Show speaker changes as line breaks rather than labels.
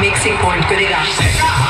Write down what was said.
mixing point करेगा